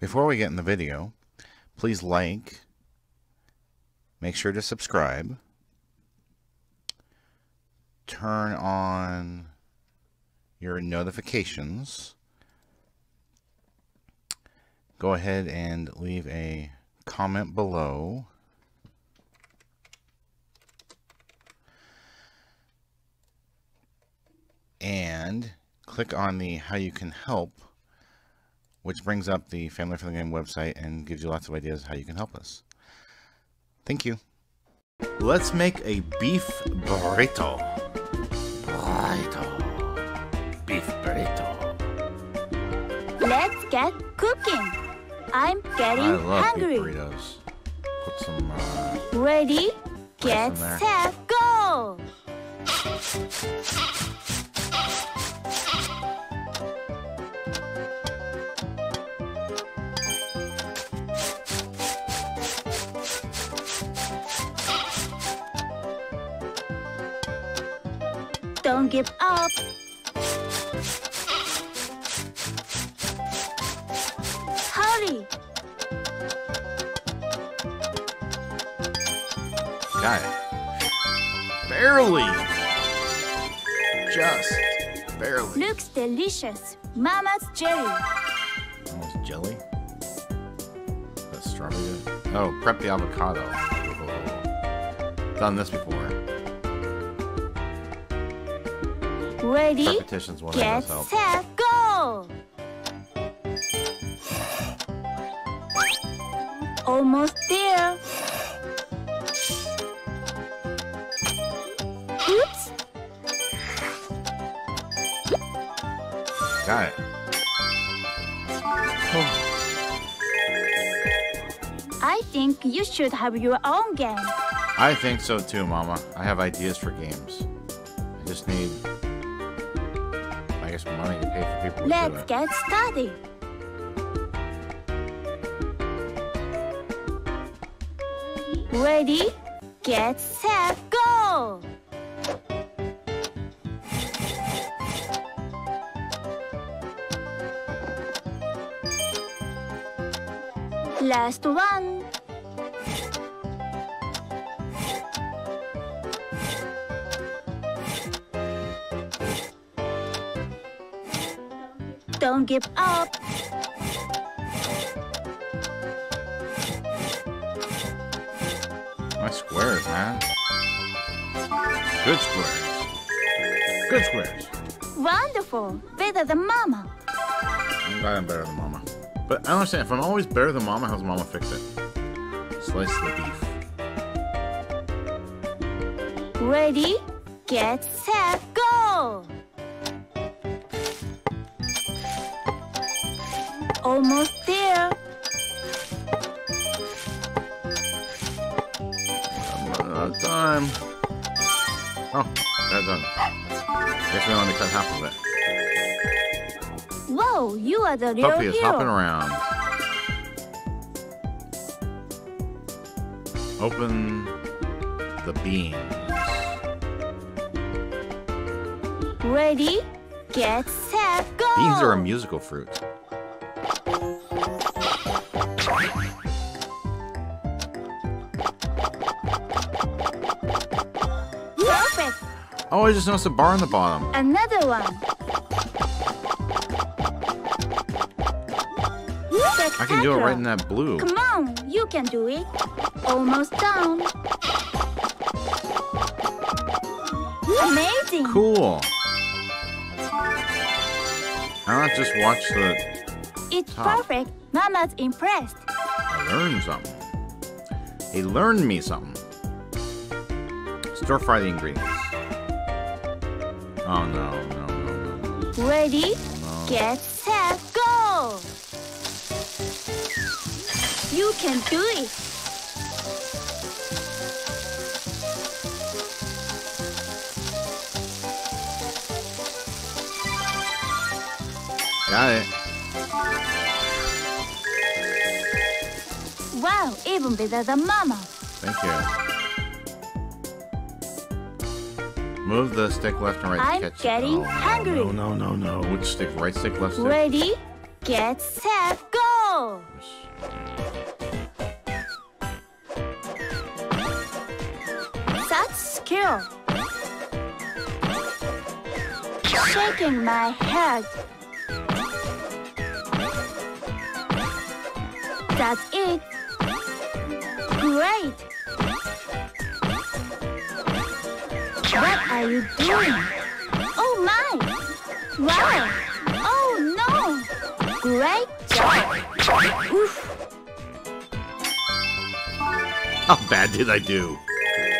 Before we get in the video, please like, make sure to subscribe, turn on your notifications, go ahead and leave a comment below. And click on the how you can help which brings up the Family Friendly Gaming website and gives you lots of ideas how you can help us. Thank you. Let's make a beef burrito. Burrito. Beef burrito. Let's get cooking. I'm getting I love hungry. beef burritos. Put some, uh, Ready, get set, go! Don't give up. Hurry! got it. Barely. Just barely. Looks delicious. Mama's jelly. It's jelly. That's strawberry. Oh, prep the avocado. Done this before. Ready, Repetition's one get help. set, go! Almost there. Oops, Got it. I think you should have your own game. I think so too, Mama. I have ideas for games. I just need, I money to pay for people Let's get started. Ready, get set, go! Last one. Don't give up. My squares, man. Good squares. Good squares. Wonderful. Better than mama. I'm glad I'm better than Mama. But I don't understand. If I'm always better than Mama, how's Mama fix it? Slice the beef. Ready, get set, go! Almost there. I'm running out of time. Oh, that's done. Guess we only cut half of it. Whoa, you are the real Puppy is hopping around. Open the beans. Ready, get set, go! Beans are a musical fruit. Oh, I just noticed a bar on the bottom. Another one. I can do it right in that blue. Come on, you can do it. Almost done. Amazing. Cool. I don't just watch the. It's Top. perfect. Mama's impressed. I learned something. He learned me something. Stir fry the ingredients. Oh no, no, no. Ready, no. get set, go! You can do it. Got it. Wow, even better than Mama. Thank you. Move the stick left and right I'm to catch getting oh, no, hungry. No, no, no, no. Which stick? Right stick, left stick? Ready, get set, go! go! That's skill. Shaking my head. That's it. Great. What are you doing? Oh my! Wow! Oh no! Great job! Oof. How bad did I do?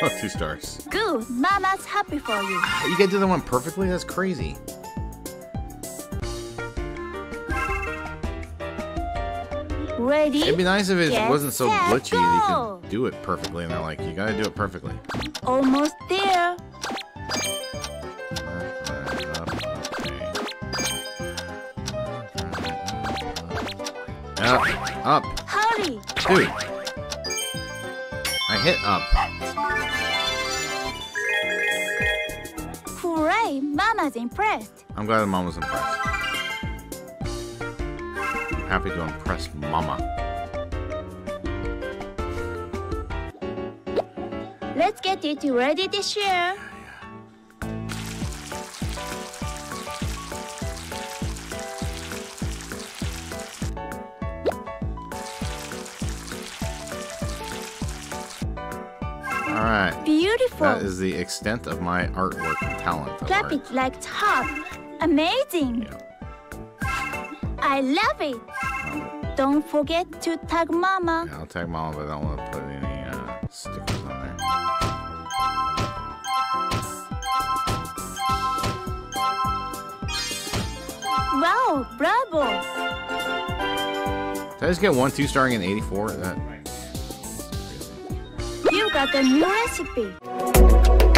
Oh, two stars. Good. Mama's happy for you. Ah, you can do that one perfectly? That's crazy. Ready? It'd be nice if it Get wasn't so set, glitchy go. you could do it perfectly, and they're like, you gotta do it perfectly. Almost there. Up, up, Hurry. dude. I hit up. Hooray! Mama's impressed. I'm glad mom was impressed. I'm happy to impress mama. Let's get it ready to share. Alright. Beautiful. That is the extent of my artwork and talent. Clap art. it like top. Amazing. Yeah. I love it. Don't forget to tag Mama. Yeah, I'll tag mama, but I don't want to put any uh, stickers on there. Wow, bravo. Did I just get one two starring in 84? That You got a new recipe.